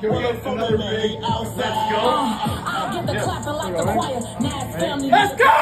Can we get another big outside? Let's go. Uh, I'll get the yeah. clapping like the choir. Now family. Let's go!